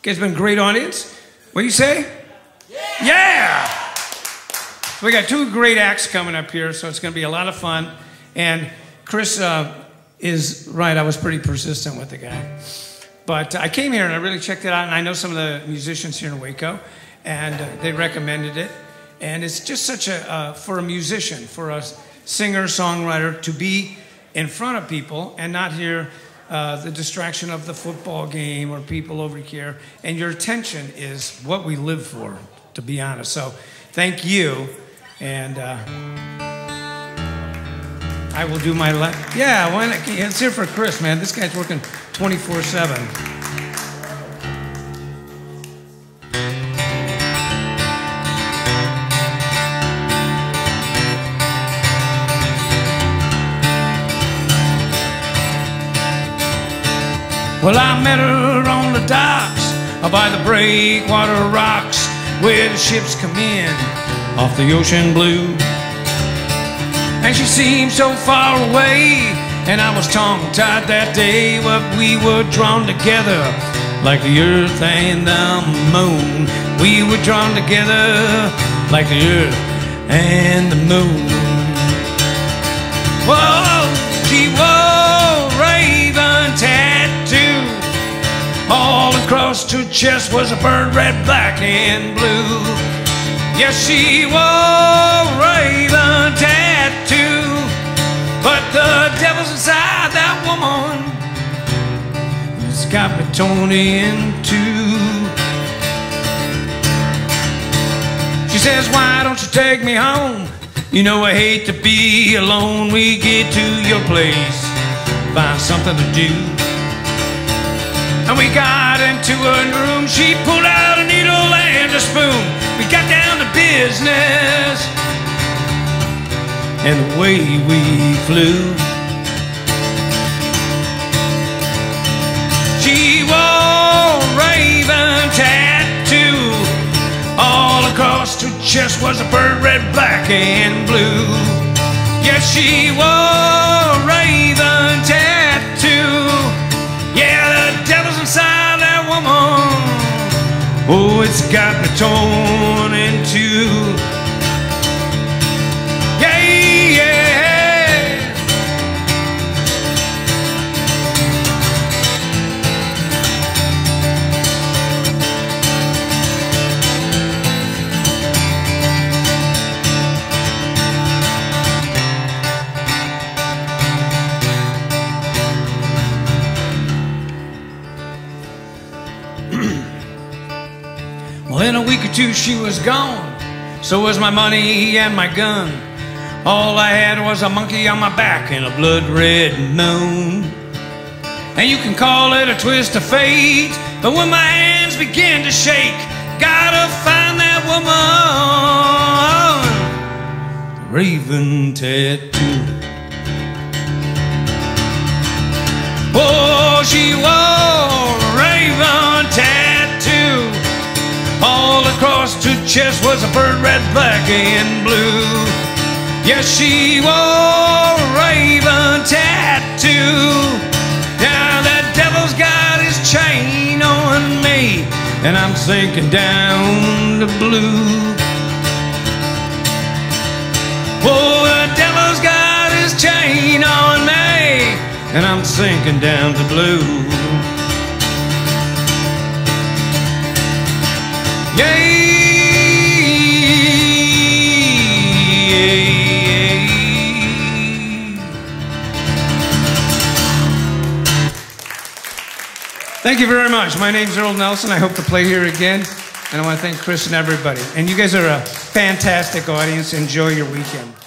Guys been a great audience. What do you say? Yeah. yeah. So we got two great acts coming up here, so it's going to be a lot of fun. And Chris uh, is right. I was pretty persistent with the guy, but I came here and I really checked it out. And I know some of the musicians here in Waco, and uh, they recommended it. And it's just such a uh, for a musician, for a singer songwriter to be in front of people and not hear uh, the distraction of the football game or people over here. And your attention is what we live for, to be honest. So thank you. And uh, I will do my. Yeah, why not? It's here for Chris, man. This guy's working 24 7. Well, I met her on the docks uh, by the breakwater rocks where the ships come in off the ocean blue. And she seemed so far away, and I was tongue tied that day, but we were drawn together like the earth and the moon. We were drawn together like the earth and the moon. Whoa, All across her chest was a bird, red, black, and blue. Yes, she wore raven tattoo. But the devil's inside that woman. It's got me torn in two. She says, Why don't you take me home? You know I hate to be alone. We get to your place, find something to do. And we got into her room. She pulled out a needle and a spoon. We got down to business. And the way we flew. She wore a raven tattoo. All across her chest was a bird, red, black, and blue. Yes, she wore a raven tattoo. Oh, it's got me torn Well, in a week or two, she was gone. So was my money and my gun. All I had was a monkey on my back and a blood red moon. And you can call it a twist of fate, but when my hands begin to shake, gotta find that woman. Raven tattoo. Oh, she wore chest was a bird, red, black, and blue. Yes, she wore a raven tattoo. Now that devil's got his chain on me, and I'm sinking down to blue. Oh, the devil's got his chain on me, and I'm sinking down to blue. Thank you very much. My name's Earle Nelson. I hope to play here again. And I want to thank Chris and everybody. And you guys are a fantastic audience. Enjoy your weekend.